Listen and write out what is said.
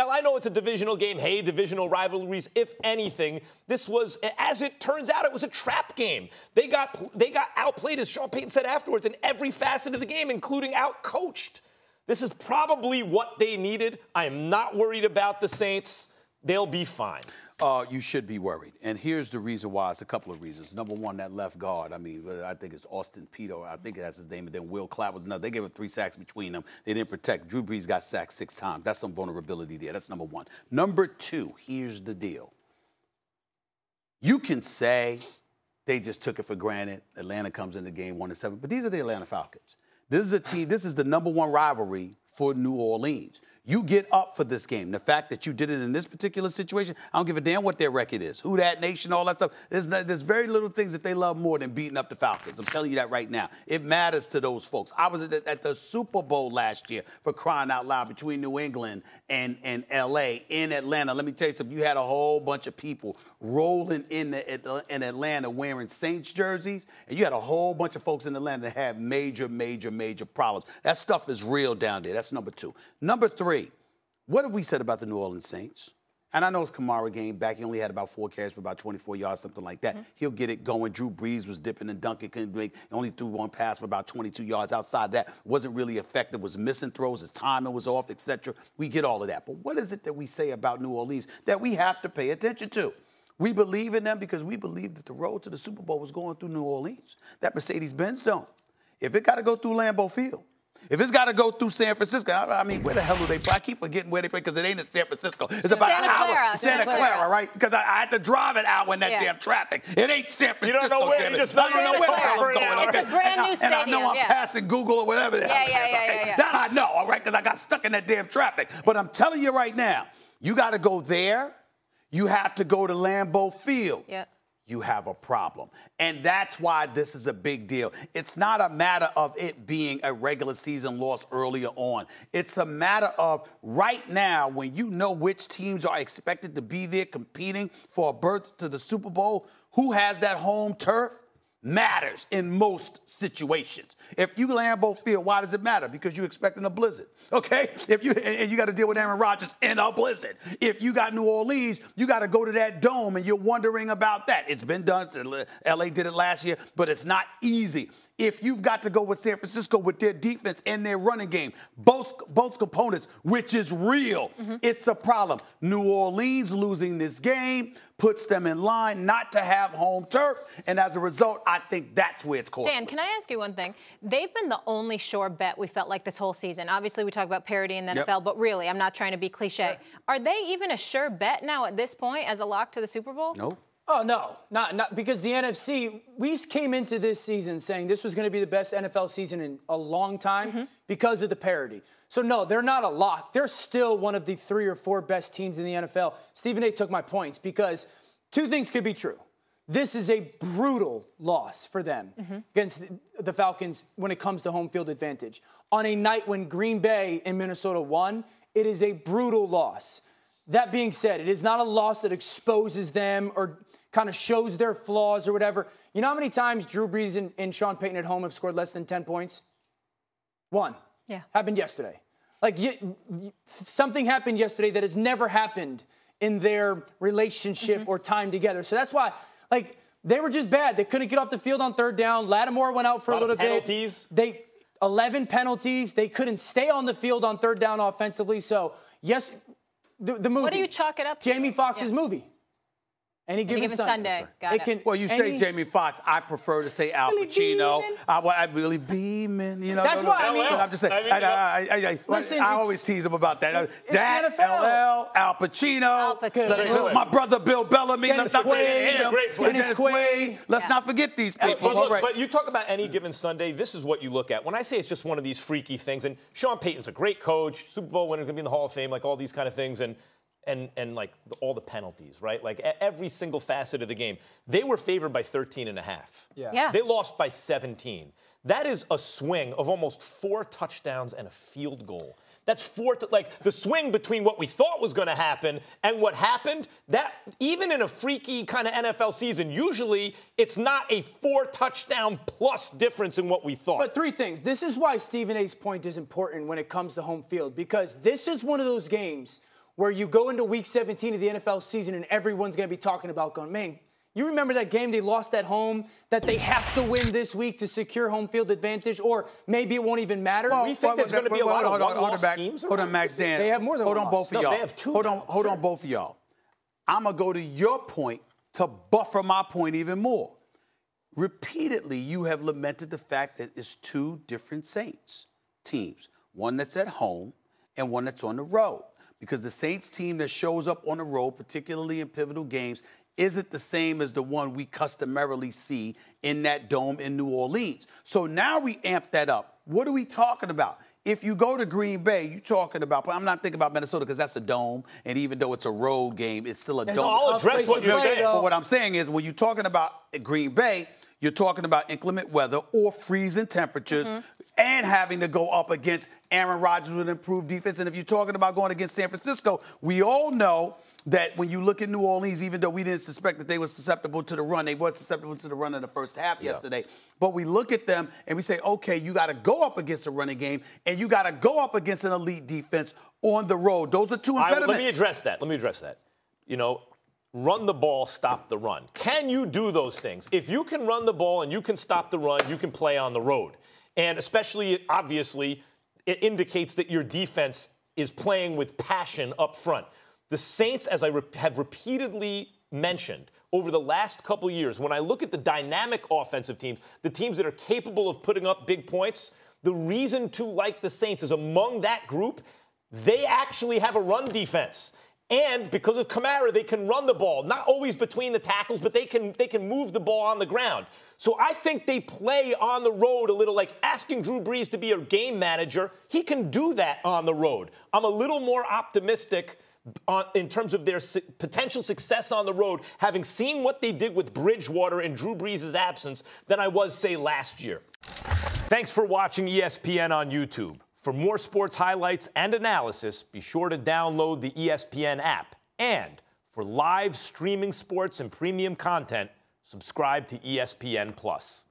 Now, I know it's a divisional game. Hey, divisional rivalries. If anything, this was, as it turns out, it was a trap game. They got they got outplayed, as Sean Payton said afterwards, in every facet of the game, including outcoached. This is probably what they needed. I am not worried about the Saints. They'll be fine. Uh, you should be worried. And here's the reason why. It's a couple of reasons. Number one, that left guard. I mean, I think it's Austin Peter. I think that's his name. And then Will Clapp was another. They gave him three sacks between them. They didn't protect. Drew Brees got sacked six times. That's some vulnerability there. That's number one. Number two, here's the deal. You can say they just took it for granted. Atlanta comes in the game one and seven, but these are the Atlanta Falcons. This is a team. This is the number one rivalry for New Orleans. You get up for this game. The fact that you did it in this particular situation, I don't give a damn what their record is. Who Dat Nation, all that stuff. There's, there's very little things that they love more than beating up the Falcons. I'm telling you that right now. It matters to those folks. I was at the, at the Super Bowl last year for crying out loud between New England and, and LA in Atlanta. Let me tell you something. You had a whole bunch of people rolling in, the, in Atlanta wearing Saints jerseys, and you had a whole bunch of folks in Atlanta that had major, major, major problems. That stuff is real down there. That's number two. Number three, what have we said about the New Orleans Saints? And I know it's Kamara game back. He only had about four carries for about 24 yards, something like that. Mm-hmm. He'll get it going. Drew Brees was dipping and dunking, couldn't make. Only threw one pass for about 22 yards. Outside that, wasn't really effective. Was missing throws. His timing was off, etc. We get all of that. But what is it that we say about New Orleans that we have to pay attention to? We believe in them because we believe that the road to the Super Bowl was going through New Orleans. That Mercedes-Benz don't. If it got to go through Lambeau Field, if it's got to go through San Francisco, I, I, mean, where the hell do they play? I keep forgetting where they play because it ain't in San Francisco. It's about Santa an hour. Clara, Santa, Santa Clara, Clara, right? Because I, I, had to drive it out in that yeah. damn traffic. It ain't San Francisco. You don't know where. You just I don't know where the hell I'm going. It's okay? a brand new and, stadium. And I know I'm yeah. passing Google or whatever. Yeah, yeah, is, yeah, okay? yeah, yeah. That I know, all right? Because I got stuck in that damn traffic. But I'm telling you right now, you got to go there. You have to go to Lambeau Field. Yeah you have a problem. And that's why this is a big deal. It's not a matter of it being a regular season loss earlier on. It's a matter of right now, when you know which teams are expected to be there competing for a berth to the Super Bowl, who has that home turf? Matters in most situations. If you Lambeau Field, why does it matter? Because you're expecting a blizzard, okay? If you and you got to deal with Aaron Rodgers in a blizzard. If you got New Orleans, you got to go to that dome, and you're wondering about that. It's been done. LA did it last year, but it's not easy if you've got to go with San Francisco with their defense and their running game, both both components, which is real, mm-hmm. it's a problem. New Orleans losing this game puts them in line not to have home turf, and as a result, I think that's where it's costing. Dan, can I ask you one thing? They've been the only sure bet we felt like this whole season. Obviously, we talk about parity in the yep. NFL, but really, I'm not trying to be cliche. Right. Are they even a sure bet now at this point as a lock to the Super Bowl? No. Oh no, not not because the NFC. We came into this season saying this was going to be the best NFL season in a long time mm-hmm. because of the parity. So no, they're not a lock. They're still one of the three or four best teams in the NFL. Stephen A. took my points because two things could be true. This is a brutal loss for them mm-hmm. against the Falcons when it comes to home field advantage. On a night when Green Bay and Minnesota won, it is a brutal loss. That being said, it is not a loss that exposes them or kind of shows their flaws or whatever. You know how many times Drew Brees and, and Sean Payton at home have scored less than 10 points? One. Yeah. Happened yesterday. Like you, you, something happened yesterday that has never happened in their relationship mm-hmm. or time together. So that's why, like, they were just bad. They couldn't get off the field on third down. Lattimore went out for a, a little penalties. bit. They 11 penalties. They couldn't stay on the field on third down offensively. So yes, the, the movie. What do you chalk it up to? Jamie Foxx's yeah. movie. Any given, given Sunday. Sunday. Got it, it. Can, well, you say Jamie Foxx. I prefer to say Al Pacino. I, I really beaming. You know. That's why I mean. I'm just saying. I, mean, I, I, Listen, I always tease him about that. That LL, Al Pacino, Al Pacino. my brother Bill Bellamy. Dennis let's not forget him. Dennis Quaid. Let's yeah. not forget these people. But, look, but you talk about any given Sunday. This is what you look at. When I say it's just one of these freaky things, and Sean Payton's a great coach, Super Bowl winner, going to be in the Hall of Fame, like all these kind of things, and and and like all the penalties, right? Like every single facet of the game. They were favored by 13 and a half. Yeah. yeah. They lost by 17. That is a swing of almost four touchdowns and a field goal. That's four, to, like the swing between what we thought was going to happen and what happened. That even in a freaky kind of NFL season, usually it's not a four touchdown plus difference in what we thought. But three things. This is why Stephen A's point is important when it comes to home field because this is one of those games where you go into week 17 of the NFL season and everyone's going to be talking about going, man, you remember that game they lost at home that they have to win this week to secure home field advantage, or maybe it won't even matter? Well, we think there's going to be a lot hold of on, hold on, Max, teams. Hold on, Max. Dan, they have more than hold one on, both of y'all. They have two. Hold now. on, hold sure. on, both of y'all. I'm gonna go to your point to buffer my point even more. Repeatedly, you have lamented the fact that it's two different Saints teams, one that's at home and one that's on the road. Because the Saints team that shows up on the road, particularly in pivotal games, isn't the same as the one we customarily see in that dome in New Orleans. So now we amp that up. What are we talking about? If you go to Green Bay, you're talking about, I'm not thinking about Minnesota because that's a dome, and even though it's a road game, it's still a That's dome. a I'll tough address what you're saying. But what I'm saying is, when you're talking about Green Bay, you're talking about inclement weather or freezing temperatures Mm-hmm. and having to go up against Aaron Rodgers with an improved defense. And if you're talking about going against San Francisco, we all know that when you look at New Orleans, even though we didn't suspect that they were susceptible to the run, they were susceptible to the run in the first half yesterday. But we look at them and we say, okay, you got to go up against a running game and you got to go up against an elite defense on the road. Those are two I- impediments. let me address that. Let me address that. You know, run the ball, stop the run. Can you do those things? If you can run the ball and you can stop the run, you can play on the road. And especially, obviously, it indicates that your defense is playing with passion up front. The Saints, as I re- have repeatedly mentioned over the last couple years, when I look at the dynamic offensive teams, the teams that are capable of putting up big points, the reason to like the Saints is among that group, they actually have a run defense. And because of Kamara, they can run the ball, not always between the tackles, but they can they can move the ball on the ground. So I think they play on the road a little like asking Drew Brees to be a game manager. He can do that on the road. I'm a little more optimistic on, in terms of their su- potential success on the road, having seen what they did with Bridgewater in Drew Brees' absence, than I was, say, last year. Thanks for watching ESPN on YouTube. For more sports highlights and analysis, be sure to download the ESPN app. And for live streaming sports and premium content, subscribe to ESPN Plus.